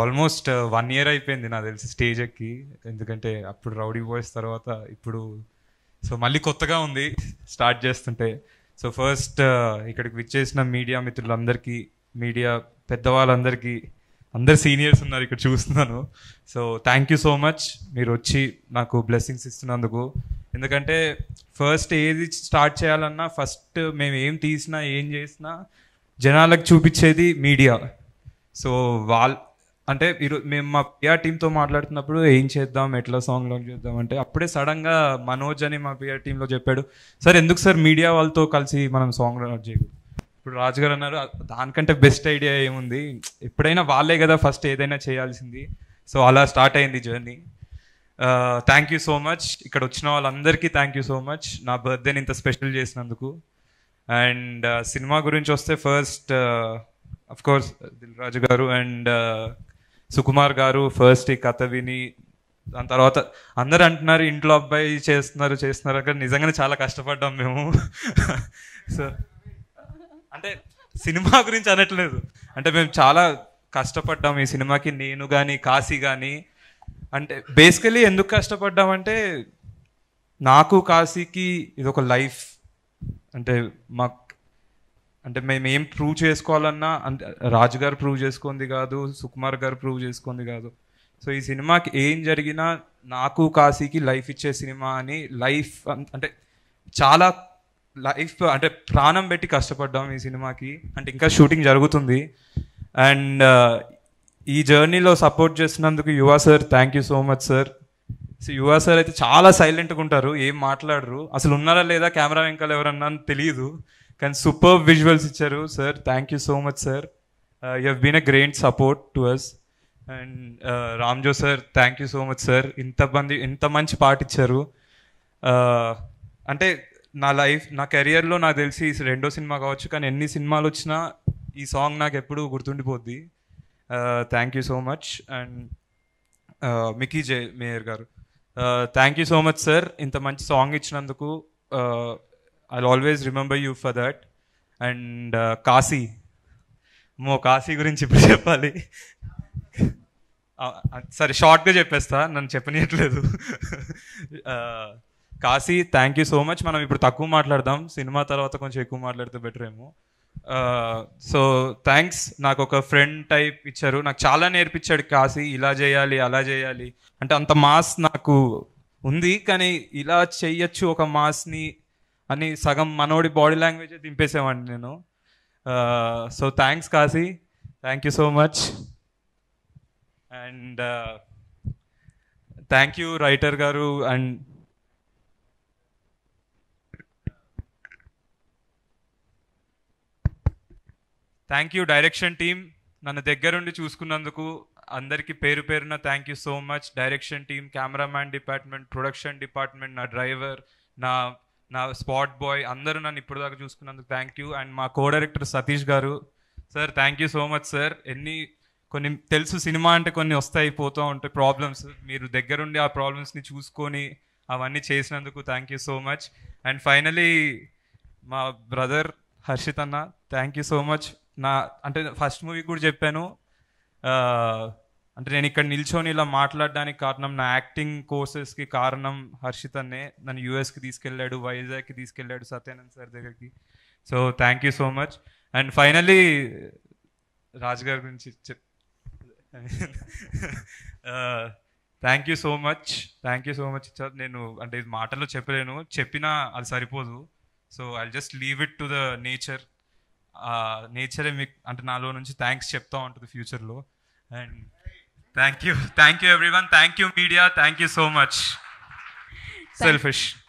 Almost uh, one year అయిపోయింది నాకు తెలిసి స్టేజ్ ఎక్కి. ఎందుకంటే అప్పుడు రౌడీ బాయ్స్ తర్వాత ఇప్పుడు సో మళ్ళీ కొత్తగా ఉంది స్టార్ట్ చేస్తుంటే. సో ఫస్ట్ uh, ఇక్కడికి విచ్చేసిన మీడియా మిత్రులందరికీ మీడియా పెద్దవాళ్ళందరికీ అందరు సీనియర్స్ ఉన్నారు ఇక్కడ చూస్తున్నాను. So thank you so much మీరు వచ్చి నాకు బ్లెస్సింగ్స్ ఇస్తున్నందుకు. ఎందుకంటే ఫస్ట్ ఏది స్టార్ట్ చేయాలన్నా ఫస్ట్ మేము ఏం తీసినా ఏం చేసినా జనాలకు చూపించేది మీడియా. సో వాళ్ళ అంటే ఈరోజు మేము మా పిఆర్ టీంతో మాట్లాడుతున్నప్పుడు ఏం చేద్దాం ఎట్లా సాంగ్ లాంచ్ చేద్దాం అంటే అప్పుడే సడన్గా మనోజ్ అని మా పిఆర్ టీంలో చెప్పాడు సార్ ఎందుకు సార్ మీడియా వాళ్ళతో కలిసి మనం సాంగ్ లాంచ్ చేయకూడదు? ఇప్పుడు రాజు గారు అన్నారు దానికంటే బెస్ట్ ఐడియా ఏముంది? ఎప్పుడైనా వాళ్ళే కదా ఫస్ట్ ఏదైనా చేయాల్సింది. సో అలా స్టార్ట్ అయింది journey thank you so much ఇక్కడ వచ్చిన వాళ్ళందరికీ థ్యాంక్ యూ సో మచ్ నా బర్త్డేని ఇంత స్పెషల్ చేసినందుకు. అండ్ సినిమా గురించి వస్తే first of course Dil Raju గారు అండ్ సుకుమార్ గారు ఫస్ట్ ఈ కథ విని దాని తర్వాత అందరు అంటున్నారు ఇంట్లో అబ్బాయి చేస్తున్నారు చేస్తున్నారు అక్కడ నిజంగానే చాలా కష్టపడ్డాం మేము. సో అంటే సినిమా గురించి అనట్లేదు. అంటే మేము చాలా కష్టపడ్డాం ఈ సినిమాకి నేను కానీ కాశీ కానీ అంటే బేసికలీ ఎందుకు కష్టపడ్డామంటే నాకు కాశీకి ఇది ఒక లైఫ్ అంటే మాకు అంటే మేము ఏం ప్రూవ్ చేసుకోవాలన్నా అంటే రాజు గారు ప్రూవ్ చేసుకుంది కాదు సుకుమార్ గారు ప్రూవ్ చేసుకుంది కాదు. సో ఈ సినిమాకి ఏం జరిగినా నాకు కాశీకి లైఫ్ ఇచ్చే సినిమా అని లైఫ్ అంటే చాలా లైఫ్ అంటే ప్రాణం పెట్టి కష్టపడ్డాం ఈ సినిమాకి. అంటే ఇంకా షూటింగ్ జరుగుతుంది. అండ్ ఈ జర్నీలో సపోర్ట్ చేసినందుకు Yuva sir thank you so much sir so Yuva sir అయితే చాలా సైలెంట్గా ఉంటారు ఏం మాట్లాడరు. అసలు ఉన్నారా లేదా కెమెరా వెంకలు ఎవరన్నా అని తెలియదు కానీ సూపర్ విజువల్స్ ఇచ్చారు sir thank you so much sir you have been a great support to us and Ramjo sir thank you so much sir ఇంతమంది ఇంత మంచి పాట ఇచ్చారు. Uh, అంటే నా లైఫ్ నా కెరియర్లో నాకు తెలిసి రెండో సినిమా కావచ్చు కానీ ఎన్ని సినిమాలు వచ్చినా ఈ సాంగ్ నాకు ఎప్పుడు గుర్తుండిపోద్ది. Thank you so much and Mickey J Meyer గారు. Thank you so much sir ఇంత మంచి సాంగ్ ఇచ్చినందుకు uh, I always remember you for that and Kashi మో కాశీ గురించి ఇప్పుడు చెప్పాలి. సరే షార్ట్గా చెప్పేస్తా. నన్ను చెప్పనియట్లేదు. Kashi thank you so much మనం ఇప్పుడు తక్కువ మాట్లాడదాం. సినిమా తర్వాత కొంచెం ఎక్కువ మాట్లాడితే బెటర్ ఏమో. సో థ్యాంక్స్ నాకు ఒక ఫ్రెండ్ టైప్ ఇచ్చారు. నాకు చాలా నేర్పించాడు కాశీ ఇలా చేయాలి అలా చేయాలి. అంటే అంత మాస్ నాకు ఉంది. కానీ ఇలా చెయ్యొచ్చు ఒక మాస్ని అని సగం మనోడి బాడీ లాంగ్వేజ్ దింపేసేవాడిని నేను. So thanks Kashi. Thank you so much and thank you writer గారు. And thank you direction team నన్ను దగ్గరుండి చూసుకున్నందుకు అందరికీ పేరు పేరున thank you so much direction team cameraman department production department నా డ్రైవర్ నా నా స్పాట్ బాయ్ అందరూ నన్ను ఇప్పుడు దాకా చూసుకున్నందుకు థ్యాంక్ యూ అండ్ మా కో డైరెక్టర్ సతీష్ గారు sir thank you so much sir ఎన్ని కొన్ని తెలుసు సినిమా అంటే కొన్ని వస్తాయి పోతూ ఉంటాయి ప్రాబ్లమ్స్ మీరు దగ్గరుండి ఆ ప్రాబ్లమ్స్ని చూసుకొని అవన్నీ చేసినందుకు thank you so much and finally మా బ్రదర్ హర్షిత్ అన్న థ్యాంక్ యూ సో మచ్ నా అంటే ఫస్ట్ మూవీ కూడా చెప్పాను. Uh, అంటే నేను ఇక్కడ నిల్చొని ఇలా మాట్లాడడానికి కారణం నా యాక్టింగ్ కోర్సెస్కి కారణం హర్షిత్ అన్నే నన్ను యూఎస్కి తీసుకెళ్ళాడు వైజాగ్కి తీసుకెళ్ళాడు సత్యానంద్ సార్ దగ్గరికి. So thank you so much. And finally Raj గారి గురించి చెప్ thank you so much. Thank you so much sir నేను అంటే ఇది మాటల్లో చెప్పలేను. చెప్పినా అది సరిపోదు. So I just leave it to the nature. నేచరే మీకు అంటే నాలో నుంచి థ్యాంక్స్ చెప్తా ఉంటుంది ఫ్యూచర్లో. And Thank you. Thank you, everyone. Thank you, media. Thank you so much. Thank Selfish.